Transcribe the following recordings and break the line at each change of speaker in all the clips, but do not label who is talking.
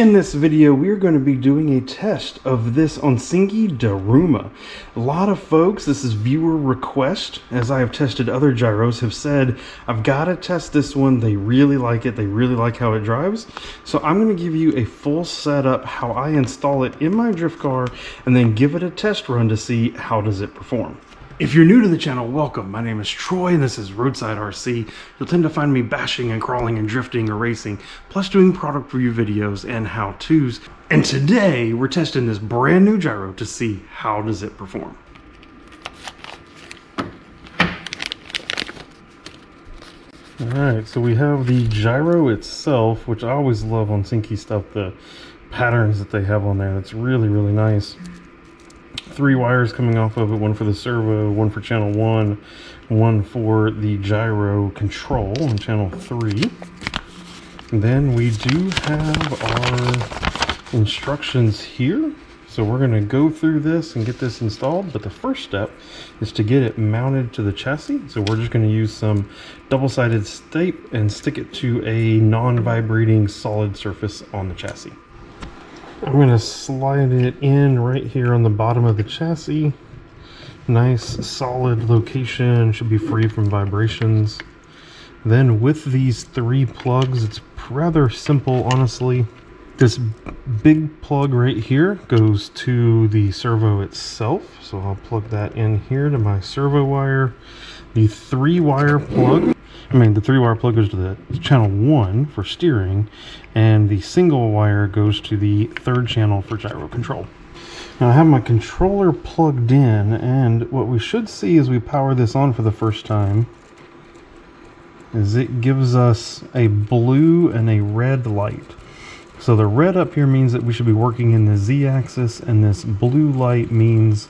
In this video, we're going to be doing a test of this Onsiki Daruma. A lot of folks, this is viewer request, as I have tested other gyros, have said, I've got to test this one. They really like it. They really like how it drives. So I'm going to give you a full setup, how I install it in my drift car, and then give it a test run to see how does it perform. If you're new to the channel, welcome. My name is Troy and this is Roadside RC. You'll tend to find me bashing and crawling and drifting or racing, plus doing product review videos and how-tos. And today we're testing this brand new gyro to see how does it perform. Alright, so we have the gyro itself, which I always love Onsiki stuff, the patterns that they have on there. That's really, really nice three wires coming off of it one for the servo one for channel one one for the gyro control on channel three. Then we do have our instructions here. So we're going to go through this and get this installed but the first step is to get it mounted to the chassis. So we're just going to use some double-sided tape and stick it to a non-vibrating solid surface on the chassis I'm going to slide it in right here on the bottom of the chassis. Nice solid location, should be free from vibrations. Then with these three plugs, it's rather simple honestly. This big plug right here goes to the servo itself. So I'll plug that in here to my servo wire. The three wire plug I mean, the three wire plug goes to the channel one for steering, and the single wire goes to the third channel for gyro control. Now I have my controller plugged in, and what we should see as we power this on for the first time is it gives us a blue and a red light. So the red up here means that we should be working in the z-axis, and this blue light means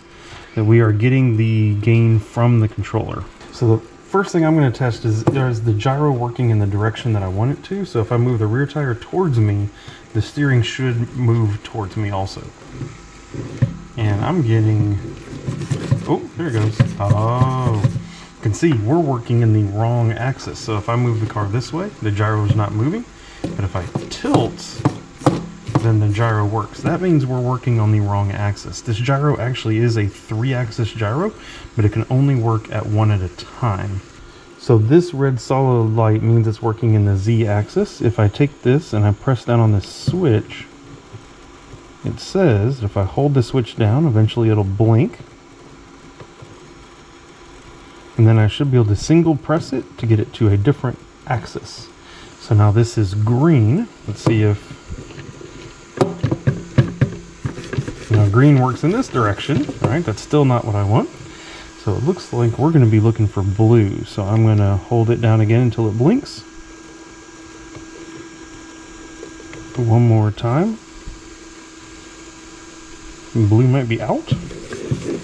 that we are getting the gain from the controller. So the First thing I'm going to test is, is the gyro working in the direction that I want it to. So if I move the rear tire towards me, the steering should move towards me also. And I'm getting, oh, there it goes. Oh, you can see we're working in the wrong axis. So if I move the car this way, the gyro is not moving. But if I tilt, then the gyro works. That means we're working on the wrong axis. This gyro actually is a three-axis gyro, but it can only work at one at a time. So this red solid light means it's working in the z-axis. If I take this and I press down on this switch, it says if I hold the switch down, eventually it'll blink. And then I should be able to single press it to get it to a different axis. So now this is green. Let's see if now green works in this direction. Right, that's still not what I want. So it looks like we're going to be looking for blue. So I'm going to hold it down again until it blinks. One more time. Blue might be out.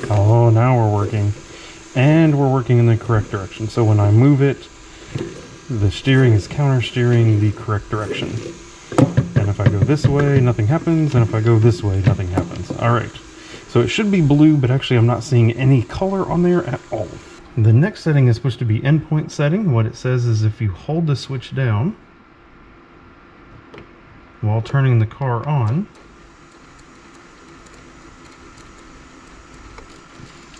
Oh, now we're working. And we're working in the correct direction. So when I move it, the steering is counter steering the correct direction. If I go this way, nothing happens. And if I go this way, nothing happens. All right. So it should be blue, but actually I'm not seeing any color on there at all. The next setting is supposed to be endpoint setting. What it says is if you hold the switch down while turning the car on,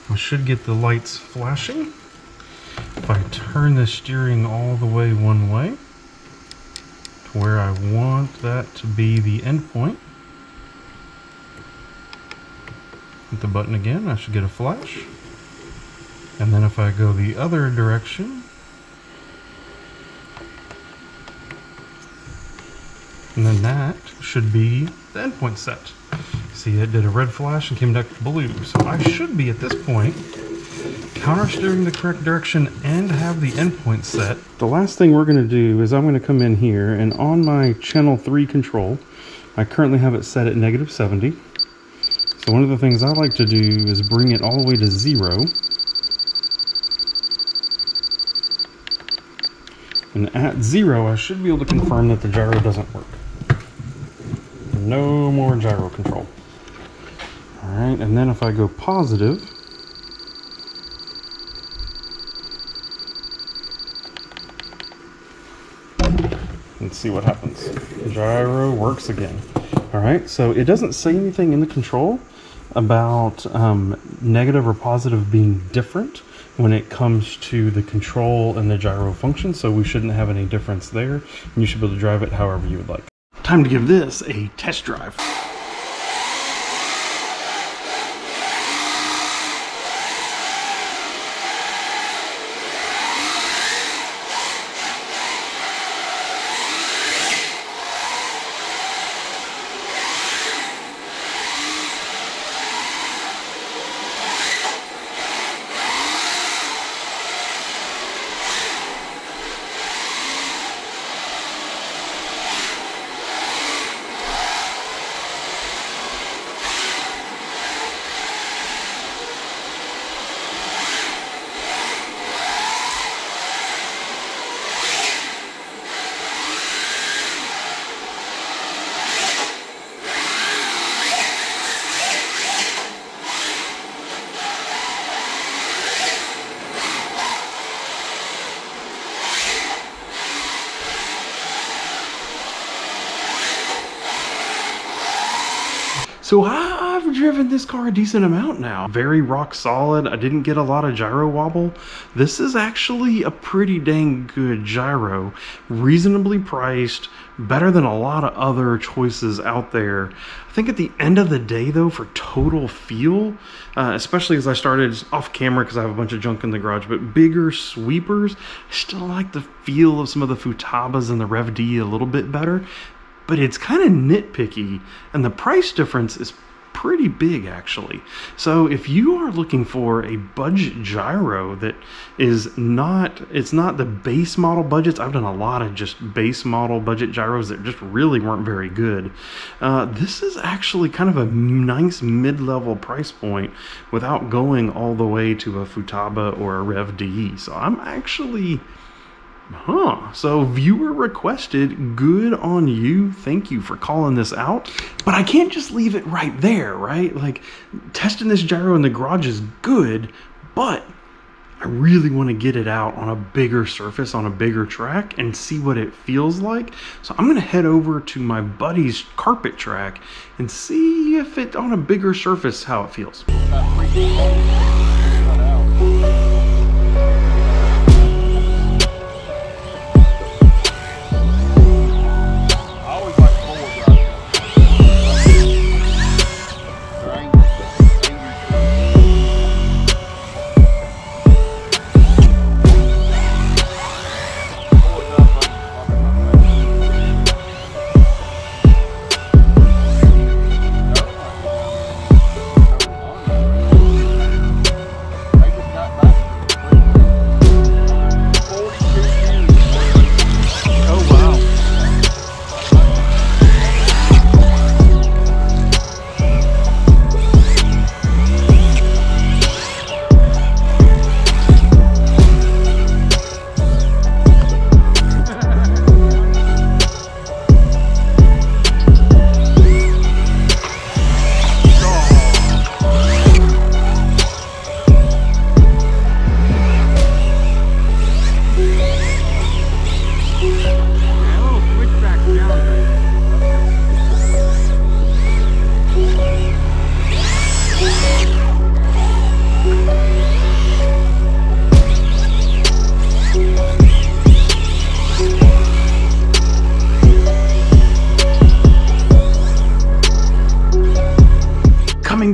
I should get the lights flashing. If I turn the steering all the way one way where I want that to be the endpoint, Hit the button again, I should get a flash. And then if I go the other direction, and then that should be the endpoint set. See, it did a red flash and came back to blue. So I should be at this point counter steering the correct direction and have the endpoint set. The last thing we're going to do is I'm going to come in here and on my channel 3 control, I currently have it set at negative 70. So one of the things I like to do is bring it all the way to zero. And at zero, I should be able to confirm that the gyro doesn't work. No more gyro control. All right, and then if I go positive, let's see what happens. Gyro works again. All right, so it doesn't say anything in the control about um, negative or positive being different when it comes to the control and the gyro function, so we shouldn't have any difference there. And you should be able to drive it however you would like. Time to give this a test drive. So I've driven this car a decent amount now. Very rock solid. I didn't get a lot of gyro wobble. This is actually a pretty dang good gyro. Reasonably priced, better than a lot of other choices out there. I think at the end of the day though, for total feel, uh, especially as I started off camera because I have a bunch of junk in the garage, but bigger sweepers, I still like the feel of some of the Futabas and the Rev D a little bit better but it's kind of nitpicky and the price difference is pretty big actually. So if you are looking for a budget gyro that is not, it's not the base model budgets. I've done a lot of just base model budget gyros that just really weren't very good. Uh, this is actually kind of a nice mid-level price point without going all the way to a Futaba or a Rev D. So I'm actually Huh. So viewer requested. Good on you. Thank you for calling this out. But I can't just leave it right there, right? Like testing this gyro in the garage is good, but I really want to get it out on a bigger surface, on a bigger track, and see what it feels like. So I'm going to head over to my buddy's carpet track and see if it on a bigger surface how it feels.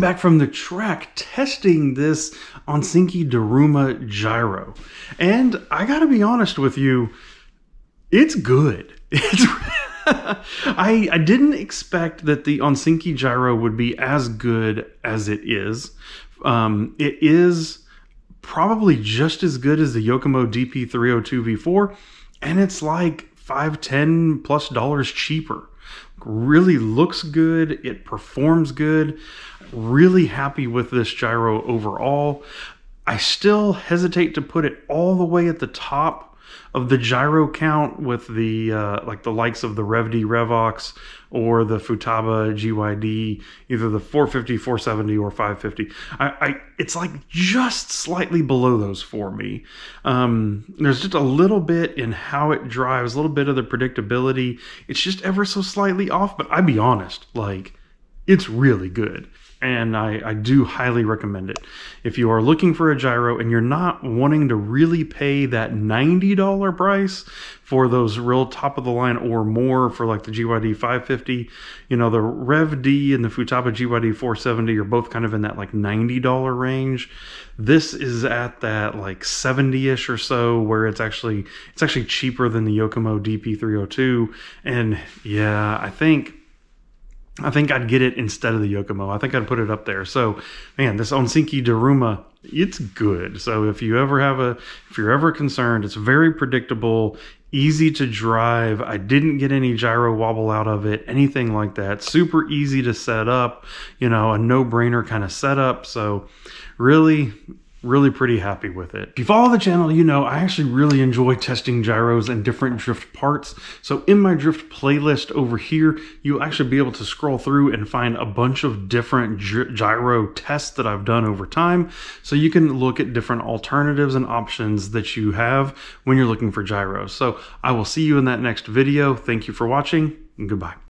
Back from the track testing this Onsiki Daruma gyro. And I gotta be honest with you, it's good. It's I, I didn't expect that the Onsiki gyro would be as good as it is. Um, it is probably just as good as the Yokomo DP302 V4, and it's like five, ten plus dollars cheaper. Really looks good. It performs good. Really happy with this gyro overall. I still hesitate to put it all the way at the top of the gyro count with the uh, like the likes of the RevD Revox or the Futaba GYD, either the 450, 470, or 550. I, I it's like just slightly below those for me. Um, there's just a little bit in how it drives, a little bit of the predictability. It's just ever so slightly off, but I'd be honest, like it's really good and I, I, do highly recommend it. If you are looking for a gyro and you're not wanting to really pay that $90 price for those real top of the line or more for like the GYD 550, you know, the Rev D and the Futaba GYD 470 are both kind of in that like $90 range. This is at that like 70ish or so where it's actually it's actually cheaper than the Yokomo DP302 and yeah, I think I think I'd get it instead of the Yokomo. I think I'd put it up there. So, man, this Onsiki Daruma, it's good. So if you ever have a, if you're ever concerned, it's very predictable, easy to drive. I didn't get any gyro wobble out of it, anything like that. Super easy to set up, you know, a no-brainer kind of setup. So really really pretty happy with it. If you follow the channel, you know I actually really enjoy testing gyros and different drift parts. So in my drift playlist over here, you'll actually be able to scroll through and find a bunch of different gyro tests that I've done over time. So you can look at different alternatives and options that you have when you're looking for gyros. So I will see you in that next video. Thank you for watching and goodbye.